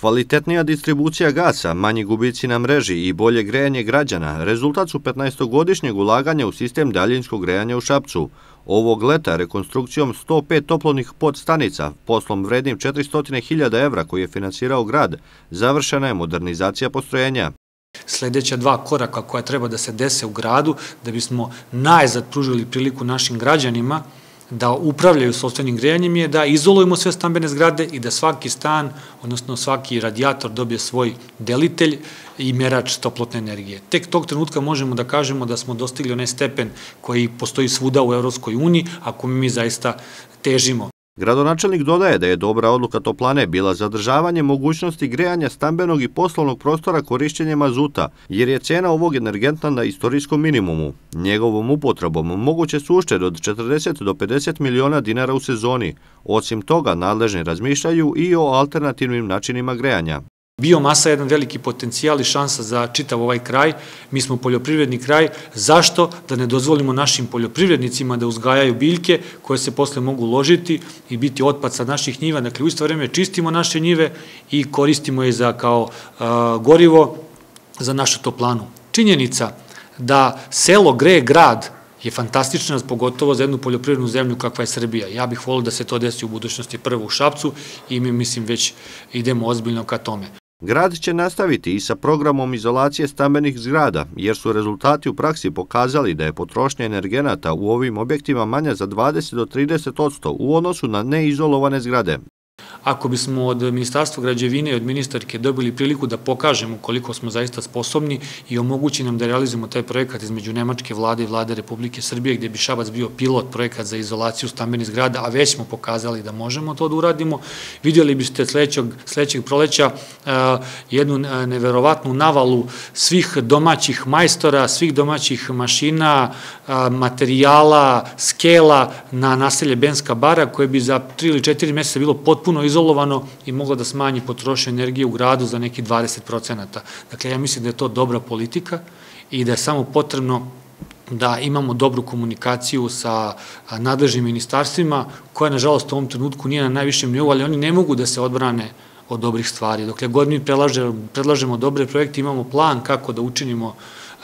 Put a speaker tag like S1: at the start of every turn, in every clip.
S1: Kvalitetnija distribucija gasa, manji gubici na mreži i bolje grejanje građana rezultat su 15-godišnjeg ulaganja u sistem daljinskog grejanja u Šapcu. Ovog leta rekonstrukcijom 105 toplovnih podstanica, poslom vrednim 400.000 evra koji je finansirao grad, završena je modernizacija postrojenja.
S2: Sledeća dva koraka koja treba da se dese u gradu, da bismo najzad pružili priliku našim građanima, da upravljaju sobstvenim grejanjem je da izolujemo sve stambene zgrade i da svaki stan, odnosno svaki radijator dobije svoj delitelj i merač toplotne energije. Tek tog trenutka možemo da kažemo da smo dostigli onaj stepen koji postoji svuda u Evropskoj uniji, ako mi zaista težimo.
S1: Gradonačelnik dodaje da je dobra odluka Toplane bila zadržavanje mogućnosti grejanja stambenog i poslovnog prostora korišćenjem mazuta, jer je cena ovog energenta na istorijskom minimumu. Njegovom upotrebom moguće su ušted od 40 do 50 miliona dinara u sezoni. Osim toga, nadležni razmišljaju i o alternativnim načinima grejanja.
S2: Biomasa je jedan veliki potencijal i šansa za čitav ovaj kraj. Mi smo poljoprivredni kraj. Zašto da ne dozvolimo našim poljoprivrednicima da uzgajaju biljke koje se posle mogu ložiti i biti otpad sa naših njiva? Dakle, u isto vreme čistimo naše njive i koristimo je za kao gorivo za našu toplanu. Činjenica da selo greje grad je fantastična, pogotovo za jednu poljoprivrednu zemlju kakva je Srbija. Ja bih volio da se to desi u budućnosti prvo u Šapcu i mi, mislim, već idemo ozbiljno ka tome.
S1: Grad će nastaviti i sa programom izolacije stambenih zgrada, jer su rezultati u praksi pokazali da je potrošnja energenata u ovim objektima manja za 20 do 30 u odnosu na neizolovane zgrade.
S2: Ako bismo od Ministarstva građevine i od ministarke dobili priliku da pokažemo koliko smo zaista sposobni i omogući nam da realizujemo taj projekat između Nemačke vlade i vlade Republike Srbije, gde bi Šabac bio pilot projekat za izolaciju stambenih zgrada, a već smo pokazali da možemo to da uradimo, vidjeli biste sledećeg, sledećeg proleća uh, jednu uh, neverovatnu navalu svih domaćih majstora, svih domaćih mašina, uh, materijala, skela na naselje Benska bara, koje bi za 3 ili 4 meseca bilo potpuno izolovano i moglo da smanji potrošnju energije u gradu za neki 20%. Dakle, ja mislim da je to dobra politika i da je samo potrebno da imamo dobru komunikaciju sa nadležnim ministarstvima, koja, nažalost, u ovom trenutku nije na najvišem nivou, ali oni ne mogu da se odbrane od dobrih stvari. Dokle god mi predlažemo dobre projekte, imamo plan kako da učinimo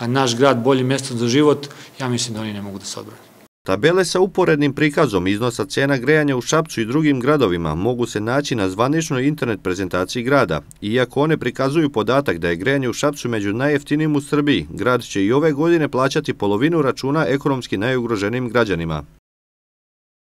S2: naš grad boljim mestom za život, ja mislim da oni ne mogu da se odbrane.
S1: Tabele sa uporednim prikazom iznosa cena grejanja u Šapcu i drugim gradovima mogu se naći na zvaničnoj internet prezentaciji grada. Iako one prikazuju podatak da je grejanje u Šapcu među najjeftinijim u Srbiji, grad će i ove godine plaćati polovinu računa ekonomski najugroženim građanima.